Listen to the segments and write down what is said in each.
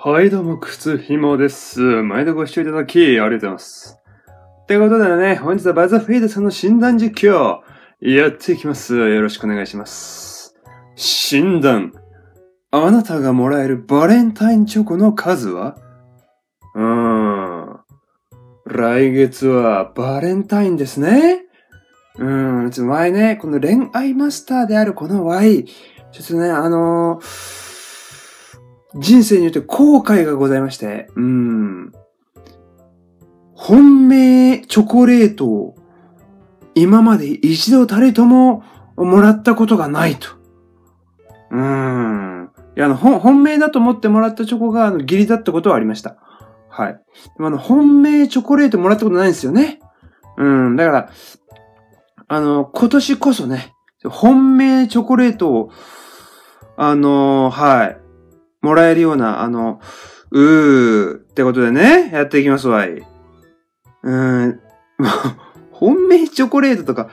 はい、どうも、靴ひもです。毎度ご視聴いただき、ありがとうございます。ってことでね、本日はバザフィードさんの診断実況、やっていきます。よろしくお願いします。診断。あなたがもらえるバレンタインチョコの数は？うーん。来月はバレンタインですね。うーん、ちょっと前ね、この恋愛マスターであるこの Y、ちょっとね、あのー人生によって後悔がございまして、うん。本命チョコレートを今まで一度たりとももらったことがないと。うん。いや、あの、本命だと思ってもらったチョコがあの義理だったことはありました。はい。でもあの、本命チョコレートもらったことないんですよね。うん。だから、あの、今年こそね、本命チョコレートを、あのはい。もらえるような、あの、うーってことでね、やっていきますわい。うーん、本命チョコレートとか、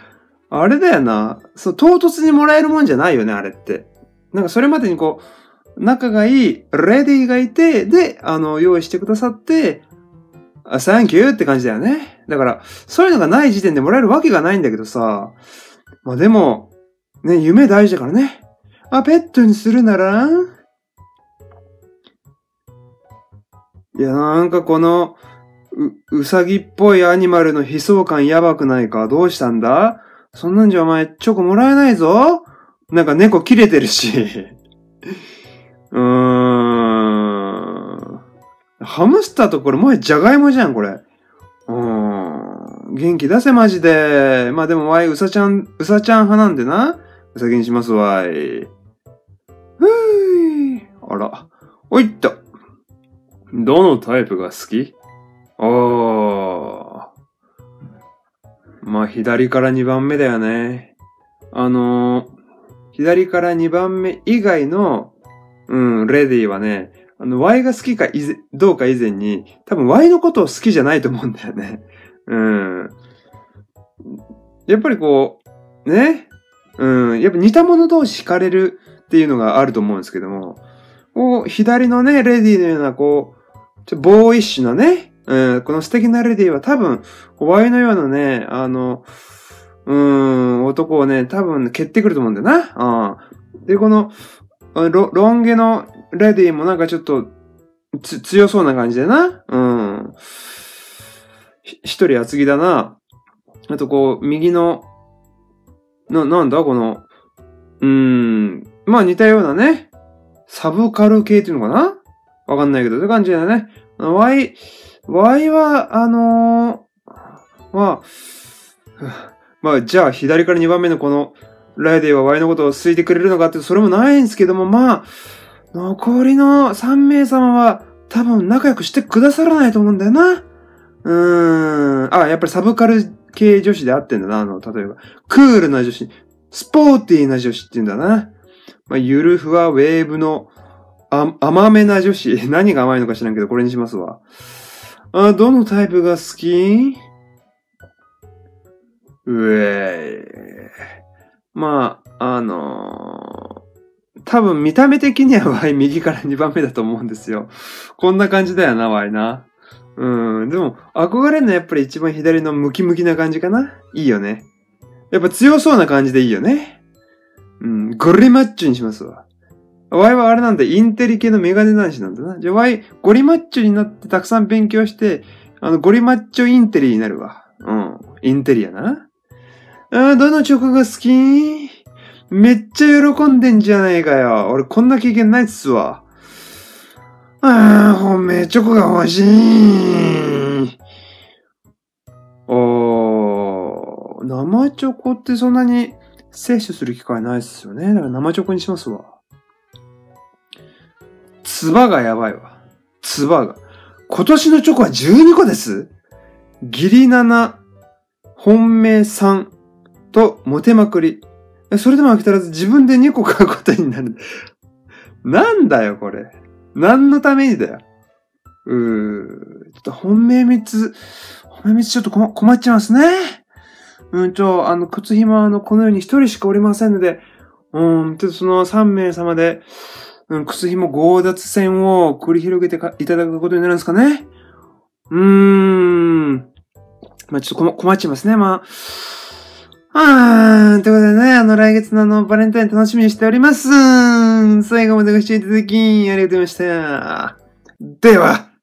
あれだよな、そう、唐突にもらえるもんじゃないよね、あれって。なんかそれまでにこう、仲がいい、レディーがいて、で、あの、用意してくださって、あ、サンキューって感じだよね。だから、そういうのがない時点でもらえるわけがないんだけどさ、まあでも、ね、夢大事だからね。あ、ペットにするならいや、なんかこの、う、うさぎっぽいアニマルの悲壮感やばくないかどうしたんだ？そんなんじゃお前チョコもらえないぞ？なんか猫切れてるし。うーん。ハムスターとこれもうジャガイモじゃん、これ。うーん。元気出せ、マジで。まあでも、わい、うさちゃん、うさちゃん派なんでな。うさぎにしますわい。ふー。あら。おいっと。どのタイプが好き？おー。まあ、左から2番目だよね。あのー左から2番目以外の、うん、レディはね、あの、Y が好きか以前どうか以前に、多分 Y のことを好きじゃないと思うんだよね。うん。やっぱりこう、ね？うん。やっぱ似た者同士惹かれるっていうのがあると思うんですけども、こう、左のね、レディのような、こう、ちょ、ボーイッシュなね、うん、この素敵なレディは多分、ワイのようなね、あの、うーん、男をね、多分蹴ってくると思うんだよな。うん。で、この、ロ、ロン毛のレディもなんかちょっと、強そうな感じでな。うん。一人厚着だな。あとこう、右の、な、なんだ？この、うーん、まあ似たようなね、サブカル系っていうのかな？わかんないけど、そういう感じだね。ワイ、ワイは、あのー、まあ、まあ、じゃあ、左から2番目のこの、ライデーはワイのことを好いてくれるのかって、それもないんですけども、まあ、残りの3名様は、多分仲良くしてくださらないと思うんだよな。うーん。あ、やっぱりサブカル系女子であってんだな。あの、例えば、クールな女子、スポーティーな女子って言うんだな。まあ、ゆるふわウェーブの、あ、甘めな女子。何が甘いのか知らんけど、これにしますわ。あ、どのタイプが好き？うえー。まあ、あのー多分見た目的には Y 右から2番目だと思うんですよ。こんな感じだよな、Y な。うん。でも、憧れるのはやっぱり一番左のムキムキな感じかな？いいよね。やっぱ強そうな感じでいいよね。うん。ゴリマッチョにしますわ。Y はあれなんだ、インテリ系のメガネ男子なんだな。じゃあ Y、ゴリマッチョになってたくさん勉強して、あの、ゴリマッチョインテリになるわ。うん。インテリやな。あーどのチョコが好き？めっちゃ喜んでんじゃないかよ。俺こんな経験ないっすわ。ああ、本命チョコが欲しい。おー、生チョコってそんなに摂取する機会ないっすよね。だから生チョコにしますわ。ツバがやばいわ。ツバが。今年のチョコは12個ですギリ7、本命3とモテまくり。それでも飽き足らず自分で2個買うことになる。なんだよ、これ。何のためにだよ。うー、ちょっと本命3つ、本命3つちょっと困っちゃいますね。うん、ちょ、あの、靴ひもはあの、このように1人しかおりませんので、うん、ちょっとその3名様で、靴紐強奪戦を繰り広げていただくことになるんですかねうーん。まあちょっと困困っちゃいますね、まあ。あー、ということでね、あの、来月のあの、バレンタイン楽しみにしております。最後までご視聴いただき、ありがとうございました。では。